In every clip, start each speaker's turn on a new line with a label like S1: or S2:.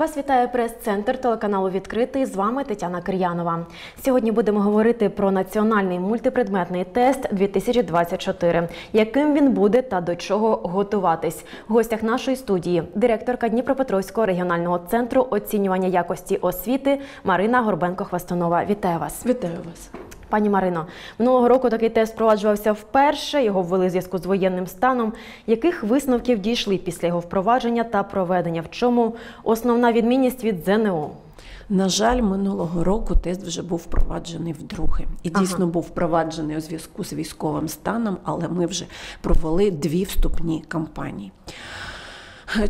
S1: Вас вітає прес-центр телеканалу Відкритий. З вами Тетяна Кир'янова. Сьогодні будемо говорити про національний мультипредметний тест 2024, яким він буде та до чого готуватись. В гостях нашої студії директорка Дніпропетровського регіонального центру оцінювання якості освіти Марина Горбенко-Хвастунова. Вітаю вас.
S2: Вітаю вас.
S1: Пані Марино, минулого року такий тест впроваджувався вперше. Його ввели в зв'язку з воєнним станом. Яких висновків дійшли після його впровадження та проведення? В чому основна відмінність від ЗНО?
S2: На жаль, минулого року тест вже був впроваджений вдруге. І дійсно
S1: Ага.
S2: був впроваджений у зв'язку з військовим станом, але ми вже провели дві вступні кампанії.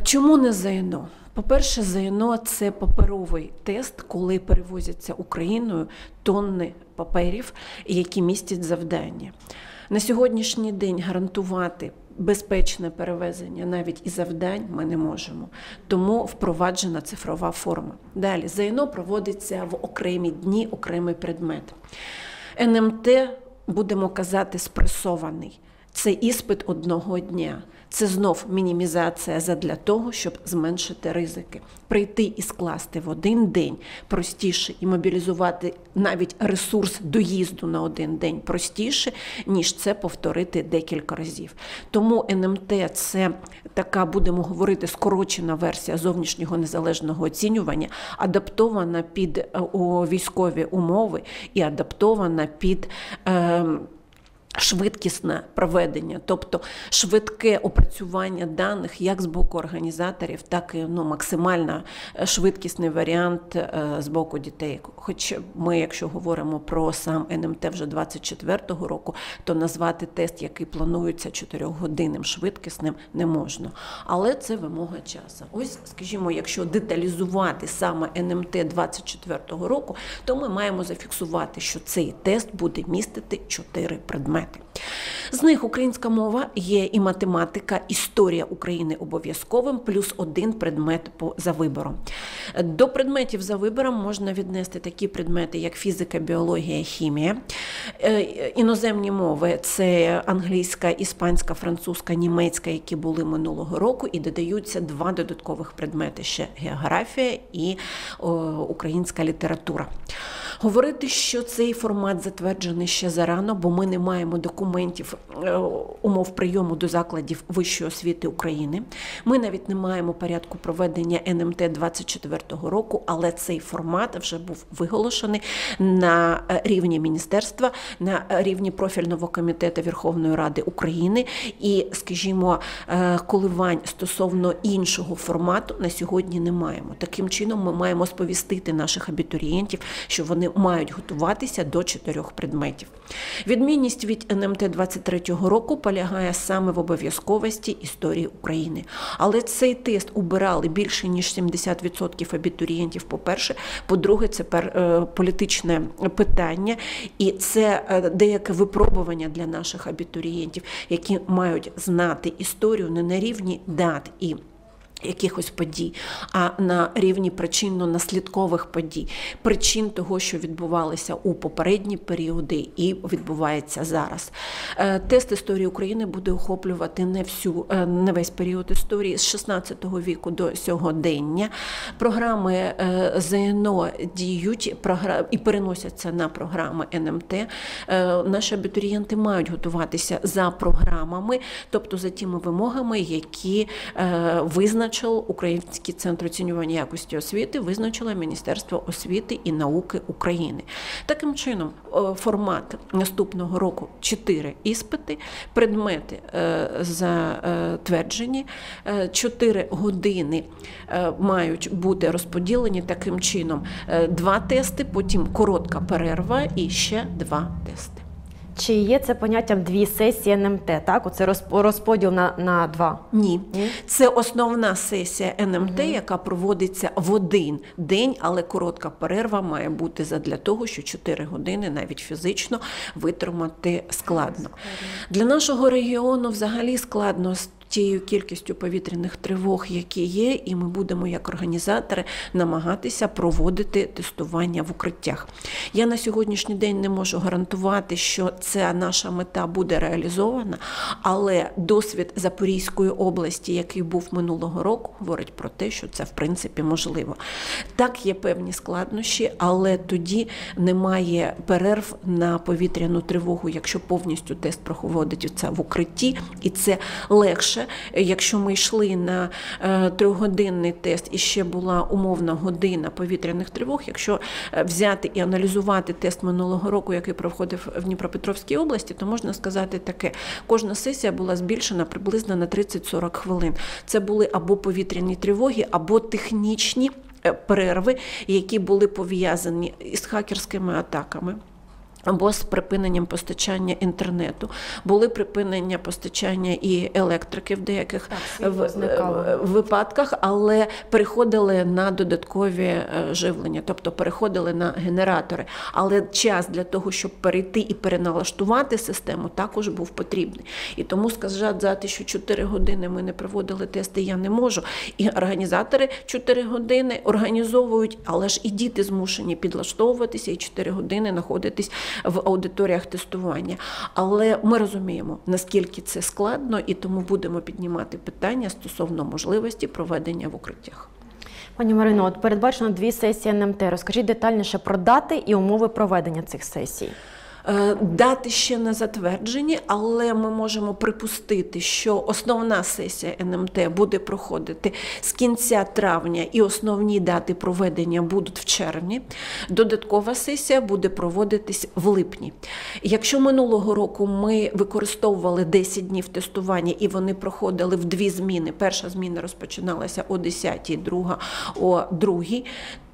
S2: Чому не ЗНО? По-перше, ЗНО це паперовий тест, коли перевозяться Україною тонни паперів, які містять завдання. На сьогоднішній день гарантувати безпечне перевезення навіть і завдань ми не можемо. Тому впроваджена цифрова форма. Далі ЗНО проводиться в окремі дні, окремий предмет. НМТ, будемо казати, спресований. Це іспит одного дня. Це знов мінімізація задля того, щоб зменшити ризики. Прийти і скласти в один день простіше і мобілізувати навіть ресурс доїзду на один день простіше, ніж це повторити декілька разів. Тому НМТ це така, будемо говорити, скорочена версія зовнішнього незалежного оцінювання, адаптована під е, військові умови і адаптована під. Е, Швидкісне проведення, тобто швидке опрацювання даних як з боку організаторів, так і ну, максимально швидкісний варіант е, з боку дітей. Хоч ми, якщо говоримо про сам НМТ вже 24-го року, то назвати тест, який планується 4-годинним швидкісним, не можна. Але це вимога часу. Ось, скажімо, якщо деталізувати саме НМТ 24-го року, то ми маємо зафіксувати, що цей тест буде містити 4 предмети. З них українська мова є і математика, історія України обов'язковим, плюс один предмет по за вибором. До предметів за вибором можна віднести такі предмети, як фізика, біологія, хімія, Е, іноземні мови це англійська, іспанська, французька, німецька, які були минулого року, і додаються два додаткових предмети: ще географія і українська література. Говорити, що цей формат затверджений ще зарано, бо ми не маємо документів е, умов прийому до закладів вищої освіти України. Ми навіть не маємо порядку проведення НМТ 24-го року, але цей формат вже був виголошений на е, рівні міністерства, на рівні профільного комітету Верховної Ради України. І, скажімо, е, коливань стосовно іншого формату на сьогодні не маємо. Таким чином, ми маємо сповістити наших абітурієнтів, що вони мають готуватися до чотирьох предметів. Відмінність від НМТ 23-го року полягає саме в обов'язковості історії України. Але цей тест убирали більше ніж 70% абітурієнтів. По-перше, по-друге, це пер, е, політичне питання, і це е, деяке випробування для наших абітурієнтів, які мають знати історію не на рівні дат і якихось подій, а на рівні причинно-наслідкових подій, причин того, що відбувалося у попередні періоди і відбувається зараз. Е, Тест історії України буде охоплювати не всю е, не весь період історії з 16 віку до сьогодення. Програми е, ЗНО діють і переносяться на програми НМТ. Наші абітурієнти мають готуватися за програмами, тобто за тими вимогами, які е, визначили Український центр оцінювання якості освіти, визначило Міністерство освіти і науки України. Таким чином, е, формат наступного року чотири іспити, предмети е, затверджені, е, чотири години мають бути розподілені таким чином: два тести, потім коротка перерва і ще два тести.
S1: Чи є це поняттям дві сесії НМТ? Так, оце розп- розподіл на, на два.
S2: Ні,
S1: Ні?
S2: це основна сесія НМТ, яка проводиться в один день, але коротка перерва має бути задля того, що 4 години навіть фізично витримати складно. Для нашого регіону взагалі складно тією кількістю повітряних тривог, які є, і ми будемо як організатори намагатися проводити тестування в укриттях. Я на сьогоднішній день не можу гарантувати, що ця наша мета буде реалізована, але досвід Запорізької області, який був минулого року, говорить про те, що це в принципі можливо. Так, є певні складнощі, але тоді немає перерв на повітряну тривогу, якщо повністю тест проводиться в укритті, і це легше. Якщо ми йшли на е, трьохгодинний тест і ще була умовна година повітряних тривог, якщо е, взяти і аналізувати тест минулого року, який проходив в Дніпропетровській області, то можна сказати таке: кожна сесія була збільшена приблизно на 30-40 хвилин. Це були або повітряні тривоги, або технічні е, перерви, які були пов'язані із хакерськими атаками. Або з припиненням постачання інтернету були припинення постачання і електрики в деяких
S1: так,
S2: в, випадках, але переходили на додаткові е, живлення, тобто переходили на генератори. Але час для того, щоб перейти і переналаштувати систему, також був потрібний. І тому сказати, що 4 години ми не проводили тести, я не можу. І організатори 4 години організовують, але ж і діти змушені підлаштовуватися і 4 години знаходитись в аудиторіях тестування. Але ми розуміємо, наскільки це складно, і тому будемо піднімати питання стосовно можливості проведення в укриттях.
S1: Пані Марино, от передбачено дві сесії НМТ. Розкажіть детальніше про дати і умови проведення цих сесій.
S2: Е, дати ще не затверджені, але ми можемо припустити, що основна сесія НМТ буде проходити з кінця травня, і основні дати проведення будуть в червні. Додаткова сесія буде проводитись в липні. Якщо минулого року ми використовували 10 днів тестування і вони проходили в дві зміни. Перша зміна розпочиналася о 10, друга о 2,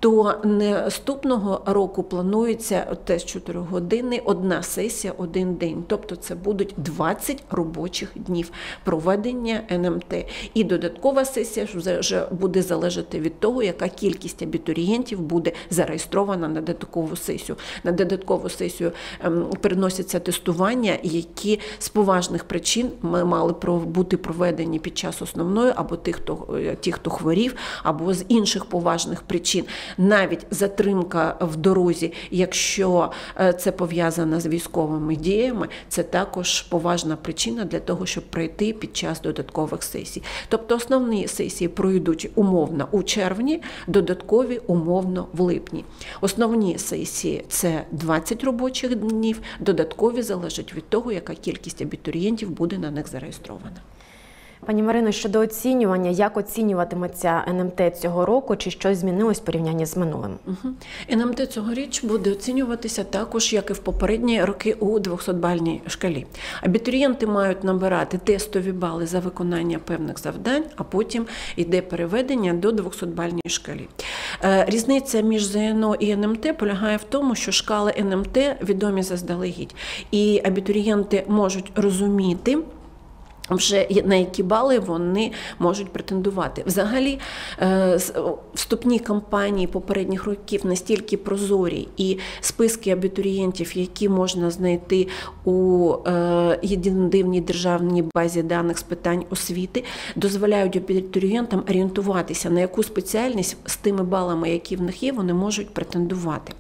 S2: то наступного року планується теж 4 години, одна сесія, один день. Тобто це будуть 20 робочих днів проведення НМТ. І додаткова сесія вже буде залежати від того, яка кількість абітурієнтів буде зареєстрована на додаткову сесію. На додаткову сесію ем, переносяться тестування, які з поважних причин мали бути проведені під час основної або тих, хто е, ті, хто хворів, або з інших поважних причин навіть затримка в дорозі, якщо е, це пов'язано з військовими діями, це також поважна причина для того, щоб пройти під час додаткових сесій. Тобто основні сесії пройдуть умовно у червні, додаткові умовно в липні. Основні сесії це 20 робочих днів, додаткові залежать від того, яка кількість абітурієнтів буде на них зареєстрована.
S1: Пані Марино, щодо оцінювання, як оцінюватиметься НМТ цього року, чи щось змінилось в порівнянні з минулим?
S2: Угу. НМТ цьогоріч буде оцінюватися також, як і в попередні роки у 200-бальній шкалі. Абітурієнти мають набирати тестові бали за виконання певних завдань, а потім йде переведення до 200-бальній шкалі. Е, різниця між ЗНО і НМТ полягає в тому, що шкали НМТ відомі заздалегідь, і абітурієнти можуть розуміти вже на які бали вони можуть претендувати. Взагалі, е, вступні кампанії попередніх років настільки прозорі, і списки абітурієнтів, які можна знайти у е, єдинодивній державній базі даних з питань освіти, дозволяють абітурієнтам орієнтуватися на яку спеціальність з тими балами, які в них є, вони можуть претендувати.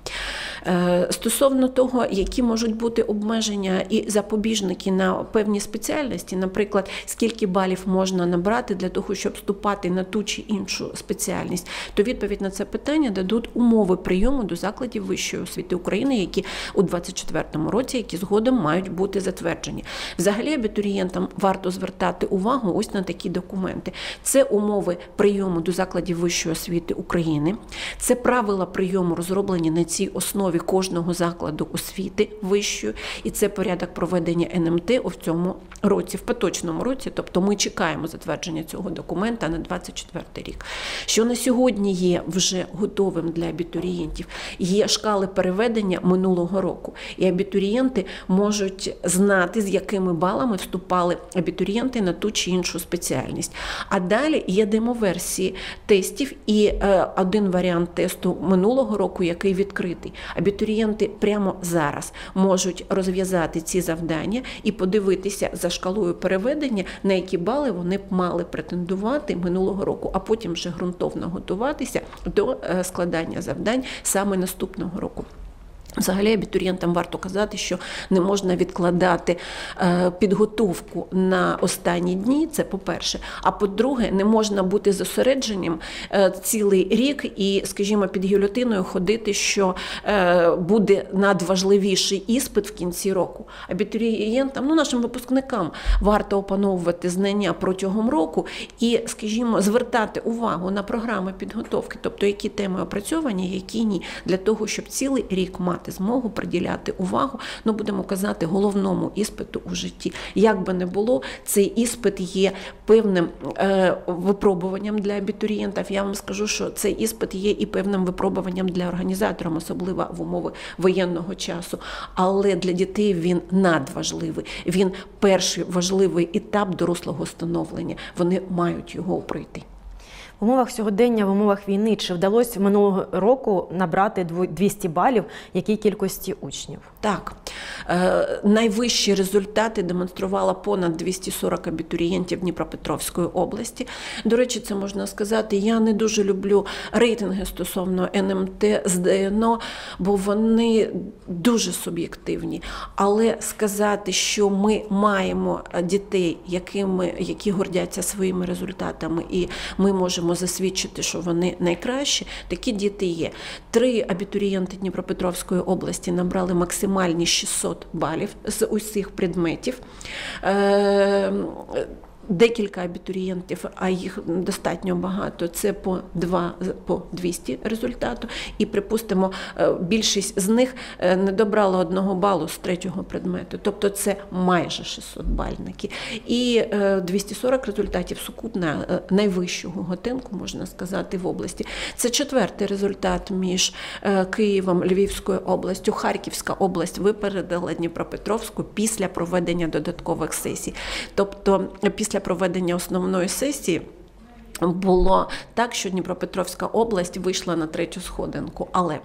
S2: Е, стосовно того, які можуть бути обмеження і запобіжники на певні спеціальності, наприклад, скільки балів можна набрати для того, щоб вступати на ту чи іншу спеціальність, то відповідь на це питання дадуть умови прийому до закладів вищої освіти України, які у 2024 році, які згодом мають бути затверджені. Взагалі абітурієнтам варто звертати увагу ось на такі документи. Це умови прийому до закладів вищої освіти України, це правила прийому розроблені на цій основі кожного закладу освіти вищої, і це порядок проведення НМТ у цьому році, в поточному році. Тобто ми чекаємо затвердження цього документа на 24 рік. Що на сьогодні є вже готовим для абітурієнтів, є шкали переведення минулого року, і абітурієнти можуть знати, з якими балами вступали абітурієнти на ту чи іншу спеціальність. А далі є демоверсії тестів і е, один варіант тесту минулого року, який відкритий абітурієнти прямо зараз можуть розв'язати ці завдання і подивитися за шкалою переведення, на які бали вони б мали претендувати минулого року, а потім вже ґрунтовно готуватися до е, складання завдань саме наступного року. Взагалі абітурієнтам варто казати, що не можна відкладати е, підготовку на останні дні. Це по-перше. А по-друге, не можна бути зосередженням е, цілий рік і, скажімо, під гільотиною ходити, що е, буде надважливіший іспит в кінці року. Абітурієнтам, ну нашим випускникам, варто опановувати знання протягом року і, скажімо, звертати увагу на програми підготовки, тобто які теми опрацьовані, які ні, для того, щоб цілий рік мати мати змогу приділяти увагу, ну будемо казати, головному іспиту у житті. Як би не було, цей іспит є певним е, випробуванням для абітурієнтів. Я вам скажу, що цей іспит є і певним випробуванням для організаторів, особливо в умови воєнного часу. Але для дітей він надважливий. Він перший важливий етап дорослого становлення. Вони мають його пройти.
S1: В умовах сьогодення, в умовах війни, чи вдалося минулого року набрати 200 балів якій кількості учнів?
S2: Так, найвищі результати демонструвала понад 240 абітурієнтів Дніпропетровської області. До речі, це можна сказати. Я не дуже люблю рейтинги стосовно НМТ з ДНО, бо вони дуже суб'єктивні. Але сказати, що ми маємо дітей, якими, які гордяться своїми результатами, і ми можемо засвідчити, що вони найкращі, такі діти є. Три абітурієнти Дніпропетровської області набрали максимальні 600 балів з усіх предметів. Декілька абітурієнтів, а їх достатньо багато. Це по 2, по 200 результату. І припустимо, е, більшість з них е, не добрала одного балу з третього предмету. Тобто це майже 600 бальники. І 240 е, результатів сукупна найвищого готинку, можна сказати, в області. Це четвертий результат між Києвом, Львівською областю. Харківська область випередила Дніпропетровську після проведення додаткових сесій. Тобто, після проведення основної сесії. Було так, що Дніпропетровська область вийшла на третю сходинку, але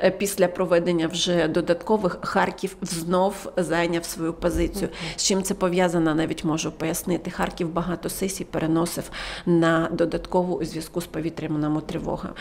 S2: е, після проведення вже додаткових Харків знов зайняв свою позицію. З чим це пов'язано, навіть можу пояснити. Харків багато сесій переносив на додаткову у зв'язку з повітряними тривогами.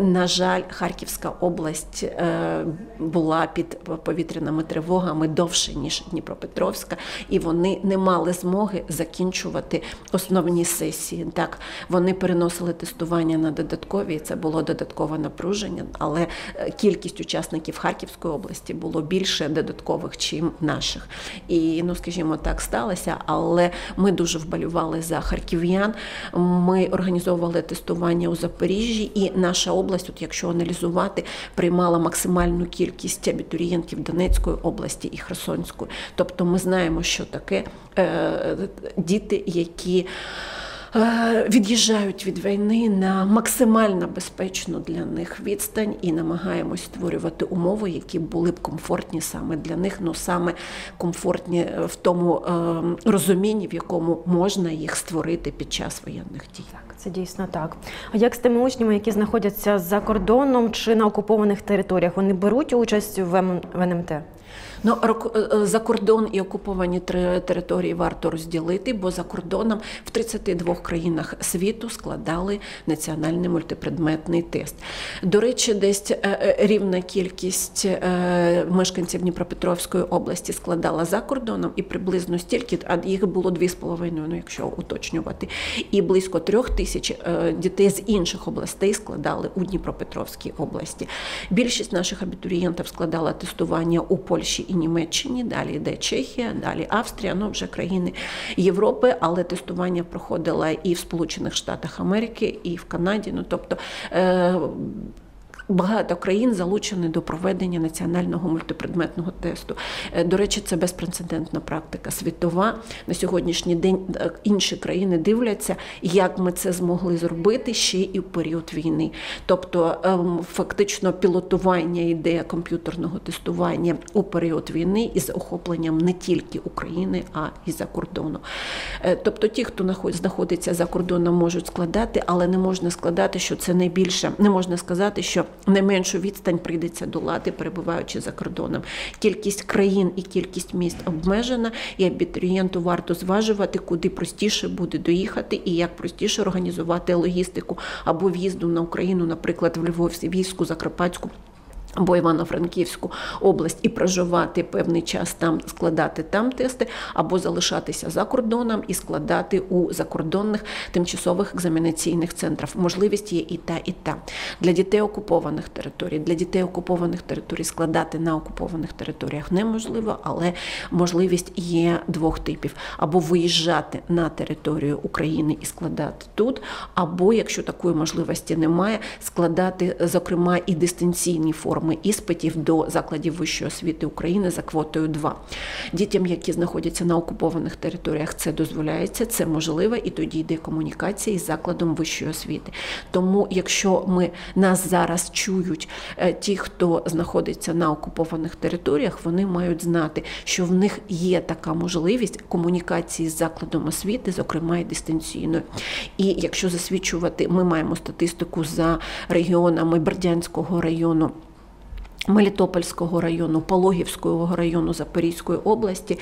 S2: На жаль, Харківська область е, була під повітряними тривогами довше ніж Дніпропетровська, і вони не мали змоги закінчувати основні сесії. Так вони переносили тестування на додаткові, і це було додаткове напруження, але е, кількість учасників Харківської області було більше додаткових, чим наших. І, ну скажімо, так сталося, але ми дуже вболівали за харків'ян. Ми організовували тестування у Запоріжжі, і наша область, от якщо аналізувати, приймала максимальну кількість абітурієнтів Донецької області і Херсонської. Тобто ми знаємо, що таке е, діти, які від'їжджають від війни на максимально безпечну для них відстань і намагаємось створювати умови, які були б комфортні саме для них, ну саме комфортні в тому е, розумінні, в якому можна їх створити під час воєнних дій.
S1: Це дійсно так. А як з тими учнями, які знаходяться за кордоном чи на окупованих територіях, вони беруть участь в НМТ?
S2: Ну, е, е, за кордон і окуповані території варто розділити, бо за кордоном в 32 країнах світу складали національний мультипредметний тест. До речі, десь е, рівна кількість мешканців Дніпропетровської області складала за кордоном, і приблизно стільки, а їх було 2,5, ну якщо уточнювати, і близько трьох тисяч дітей з інших областей складали у Дніпропетровській області. Більшість наших абітурієнтів складала тестування у Польщі і Німеччині, далі йде Чехія, далі Австрія, ну вже країни Європи, але тестування проходила і в Сполучених Штатах Америки, і в Канаді. Ну тобто е, Багато країн залучені до проведення національного мультипредметного тесту. Е, до речі, це безпрецедентна практика світова. На сьогоднішній день е, інші країни дивляться, як ми це змогли зробити ще і в період війни. Тобто, ем, фактично, пілотування ідея комп'ютерного тестування у період війни із охопленням не тільки України, а і за кордону. Е, тобто, ті, хто знаходиться за кордоном, можуть складати, але не можна складати, що це найбільше, не можна сказати, що не меншу відстань прийдеться долати, перебуваючи за кордоном. Кількість країн і кількість міст обмежена, і абітурієнту варто зважувати, куди простіше буде доїхати і як простіше організувати логістику або в'їзду на Україну, наприклад, в Львовську, Закарпатську. Або Івано-Франківську область і проживати певний час там, складати там тести, або залишатися за кордоном і складати у закордонних тимчасових екзаменаційних центрах. Можливість є і та, і та. Для дітей окупованих територій, для дітей окупованих територій складати на окупованих територіях неможливо, але можливість є двох типів: або виїжджати на територію України і складати тут, або якщо такої можливості немає, складати, зокрема, і дистанційні форми форми іспитів до закладів вищої освіти України за квотою 2. Дітям, які знаходяться на окупованих територіях, це дозволяється, це можливо, і тоді йде комунікація із закладом вищої освіти. Тому, якщо ми нас зараз чують, е, ті, хто знаходиться на окупованих територіях, вони мають знати, що в них є така можливість комунікації з закладом освіти, зокрема і дистанційною. І якщо засвідчувати, ми маємо статистику за регіонами Бердянського району. Мелітопольського району, Пологівського району Запорізької області.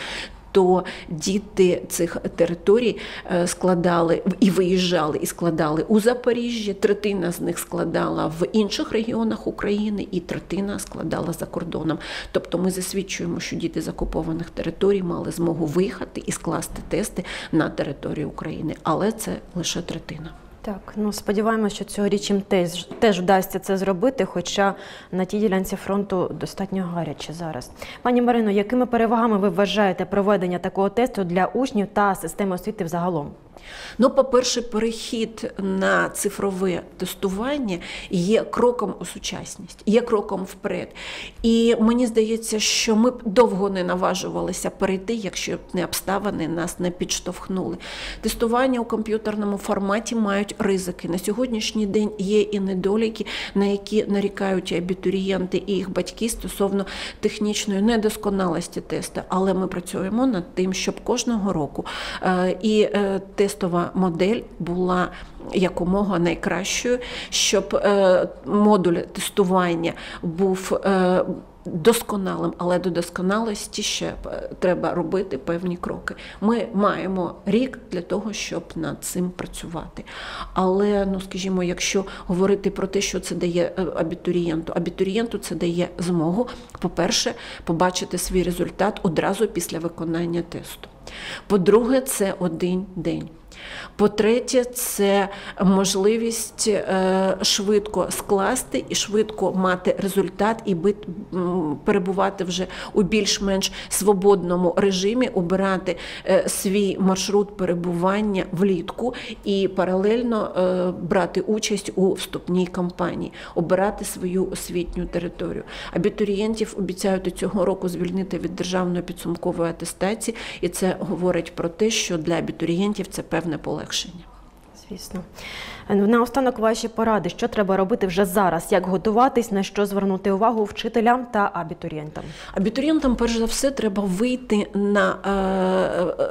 S2: То діти цих територій е, складали і виїжджали і складали у Запоріжжі. Третина з них складала в інших регіонах України, і третина складала за кордоном. Тобто, ми засвідчуємо, що діти з окупованих територій мали змогу виїхати і скласти тести на території України, але це лише третина.
S1: Так, ну сподіваємося, що цьогоріч їм теж теж вдасться це зробити, хоча на тій ділянці фронту достатньо гаряче зараз. Пані Марино, якими перевагами ви вважаєте проведення такого тесту для учнів та системи освіти взагалом?
S2: Ну, по-перше, перехід на цифрове тестування є кроком у сучасність, є кроком вперед. І мені здається, що ми б довго не наважувалися перейти, якщо б не обставини нас не підштовхнули. Тестування у комп'ютерному форматі мають ризики. На сьогоднішній день є і недоліки, на які нарікають абітурієнти і їх батьки стосовно технічної недосконалості тесту. Але ми працюємо над тим, щоб кожного року е, і е, тестова модель була якомога найкращою, щоб е, модуль тестування був. Е, досконалим, але до досконалості ще е, треба робити певні кроки. Ми маємо рік для того, щоб над цим працювати. Але, ну скажімо, якщо говорити про те, що це дає абітурієнту, абітурієнту це дає змогу, по-перше, побачити свій результат одразу після виконання тесту. По-друге, це один день. По-третє, це можливість е, швидко скласти і швидко мати результат, і перебувати вже у більш-менш свободному режимі, обирати е, свій маршрут перебування влітку і паралельно е, брати участь у вступній кампанії, обирати свою освітню територію. Абітурієнтів обіцяють цього року звільнити від державної підсумкової атестації, і це говорить про те, що для абітурієнтів це певне полегшення.
S1: Звісно. Наостанок ваші поради, що треба робити вже зараз, як готуватись, на що звернути увагу вчителям та абітурієнтам?
S2: Абітурієнтам, перш за все, треба вийти на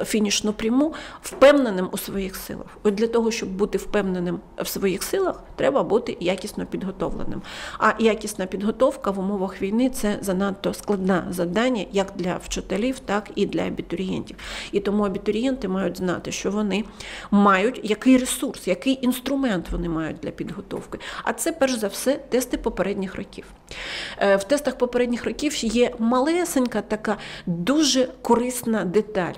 S2: е, фінішну пряму впевненим у своїх силах. От для того, щоб бути впевненим в своїх силах, треба бути якісно підготовленим. А якісна підготовка в умовах війни це занадто складне завдання, як для вчителів, так і для абітурієнтів. І тому абітурієнти мають знати, що вони мають який ресурс, який інструмент інструмент вони мають для підготовки. А це перш за все тести попередніх років. Е, в тестах попередніх років є малесенька така дуже корисна деталь.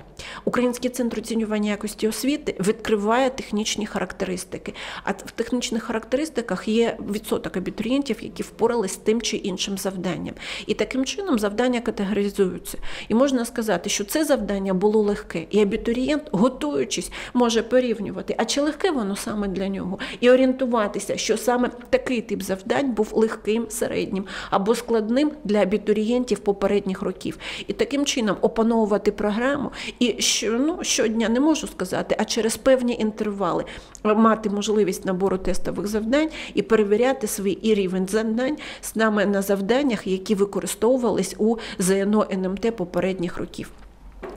S2: Український центр оцінювання якості освіти відкриває технічні характеристики. А в технічних характеристиках є відсоток абітурієнтів, які впорались з тим чи іншим завданням. І таким чином завдання категоризуються. І можна сказати, що це завдання було легке, і абітурієнт, готуючись, може порівнювати, а чи легке воно саме для нього, і орієнтуватися, що саме такий тип завдань був легким, середнім або складним для абітурієнтів попередніх років. І таким чином опановувати програму і ну, щодня не можу сказати, а через певні інтервали мати можливість набору тестових завдань і перевіряти свій і рівень завдань саме на завданнях, які використовувались у ЗНО НМТ попередніх років.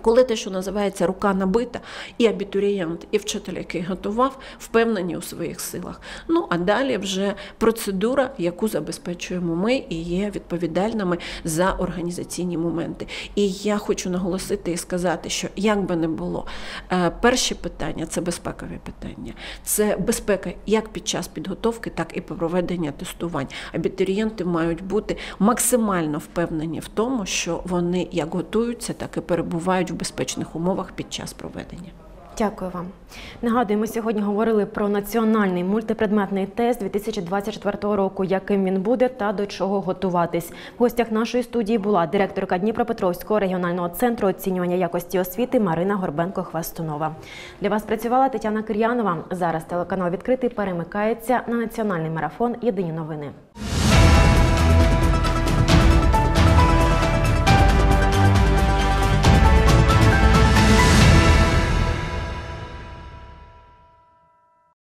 S2: Коли те, що називається рука набита, і абітурієнт, і вчитель, який готував, впевнені у своїх силах. Ну а далі вже процедура, яку забезпечуємо ми, і є відповідальними за організаційні моменти. І я хочу наголосити і сказати, що як би не було, е, перші питання це безпекові питання, це безпека як під час підготовки, так і проведення тестувань. Абітурієнти мають бути максимально впевнені в тому, що вони як готуються, так і перебувають в безпечних умовах під час проведення.
S1: Дякую вам. Нагадую, ми сьогодні говорили про національний мультипредметний тест 2024 року, яким він буде та до чого готуватись. В гостях нашої студії була директорка Дніпропетровського регіонального центру оцінювання якості освіти Марина Горбенко-Хвастунова. Для вас працювала Тетяна Кир'янова. Зараз телеканал відкритий перемикається на національний марафон Єдині новини.